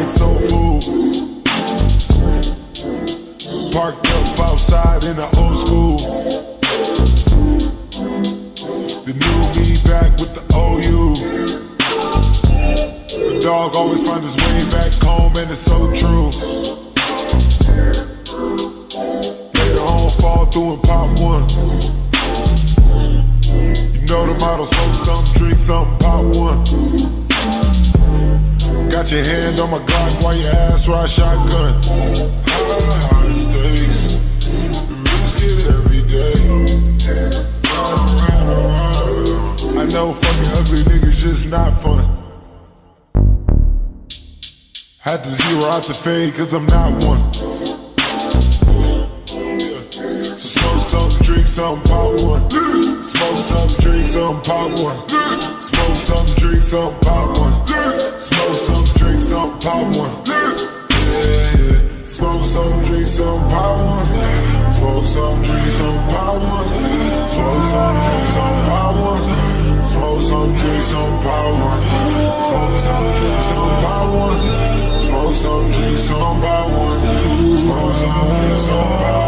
like soul food. Parked up outside in the old school. The new me back with the OU. The dog always find his way back home, and it's so true. Later on, fall through and pop one. You know the motto, smoke something, drink something, pop one. Got your hand on my Glock while your ass ride shotgun. High high stakes, risk it every day. Run, run, run. I know fucking ugly niggas just not fun. Had to zero out the fade cause I'm not one. So smoke something, drink something, pop one. Smoke some, drink some, pop one. Smoke some, drink some, pop one. Smoke some, drink some, pop one. Yeah. Smoke some, drink some, pop one. Smoke some, drink some, pop one. Smoke some, drink some, pop one. Smoke some, drink some, pop one. Smoke some, drink some, pop one. Smoke some, drink some, pop one. Smoke some, drink some, pop one.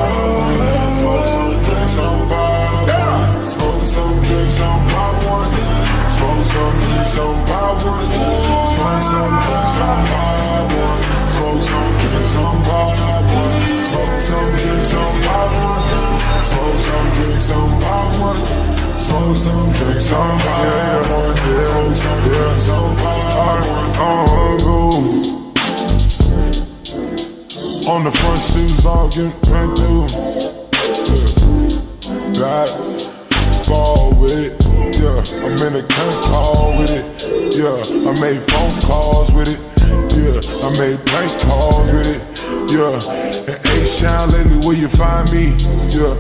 Some, drink some, pop one. Smoke some, drink some, pop one. On the front shoes, all getting brand new. Yeah. Got ball with it. Yeah, I'm in a cunt call with it. Yeah, I made phone calls with it. Yeah, I made prank calls with it. Yeah, in H-Town lately, where you find me? Yeah.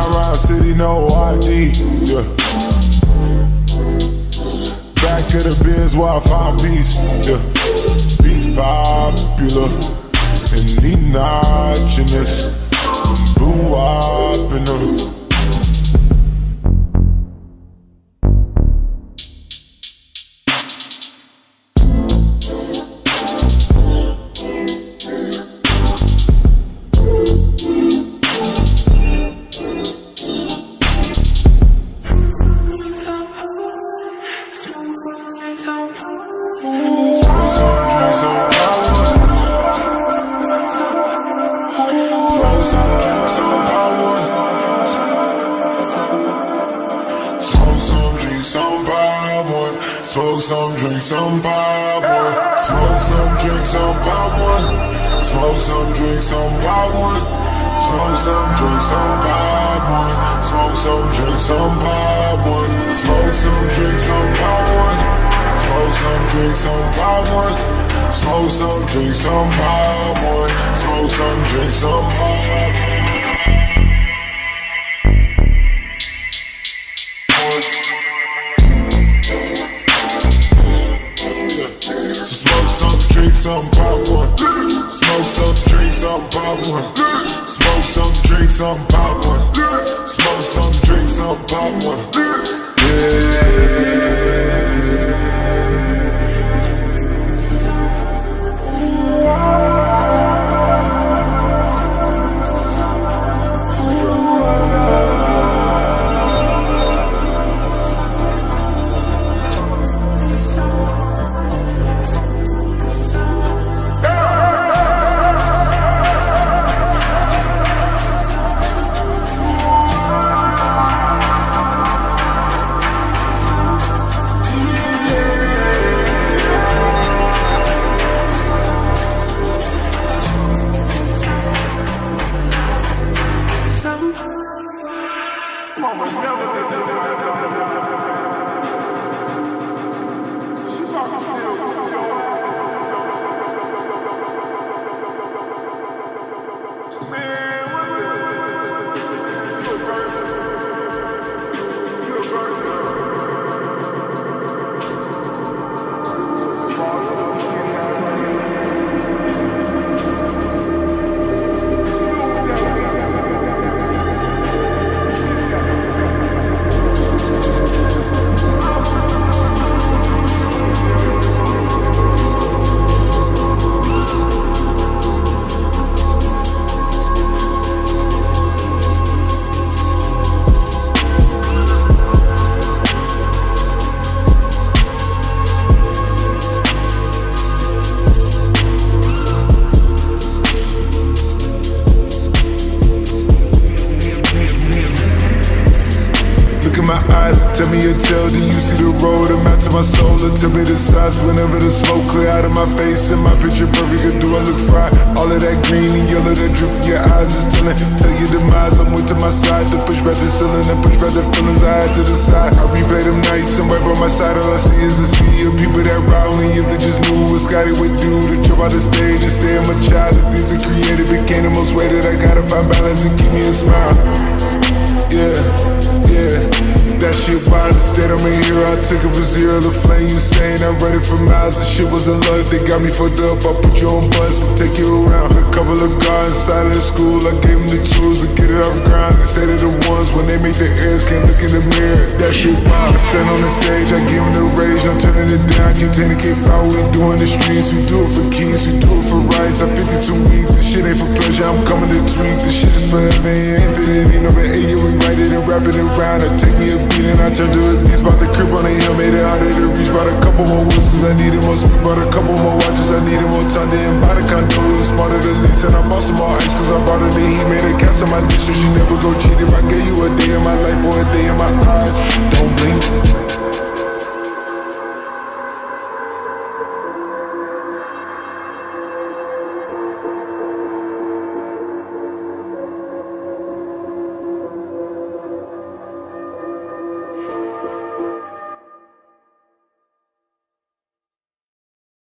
Around city, no ID. Yeah. Back of the biz where I find peace. Yeah. Beats popular. And he notching this. Boom in drink some, pop one. Smoke some, drink some, pop one. Smoke some, drink some, pop one. Smoke some, drink some, pop one. Smoke some, drink some, pop one. Smoke some, drink some, pop one. Smoke some, drink some, pop one. Smoke some, drink some, pop one. Smoke some, drink some, pop one. Drink some, pop one. Smoke some, drink some, pop one. Smoke some, drink some, pop one. Smoke some, drink some, pop one. road, to my soul, tell me the size whenever the smoke clear out of my face. And my picture perfect, do I look fried? All of that green and yellow that drip from your eyes is telling. Tell your demise, I'm with to my side to push back the ceiling and push back the feelings I had to the side. I replay them nights, and right by my side, all I see is a sea of people that ride me. If they just knew what Scotty would do to jump out the stage and say I'm a child, if these are created, became the most weighted. I gotta find balance and keep me a smile. Yeah, yeah. That shit wild, instead I'm a hero I took it from zero. To flame You saying I'm ready for miles. The shit wasn't luck, they got me fucked up. I put you on bus and take you around. A couple of guys inside of the school. I gave them the tools to get it off the ground. They say they're the ones when they make the airs Can't look in the mirror, that shit wild. I stand on the stage, I give them the rage. I'm turning it down, keep taking it foul. We doing the streets, we do it for keys. We do it for rights, I'm 52 weeks. This shit ain't for pleasure, I'm coming to tweak This shit is for infinity Number 8, yeah, we write it and wrap it around. I take me a and I turn to a beast. Bought the crib on the hill, made it harder to reach. Bought a couple more wheels cause I needed more speed. Bought a couple more watches, I needed more time. Didn't buy the condo, it was smarter to lease. And I bought some more ice cause I bought her the heat. Made a cast on my dish so she never go cheat. If I gave you a day in my life or a day in my eyes, don't blink.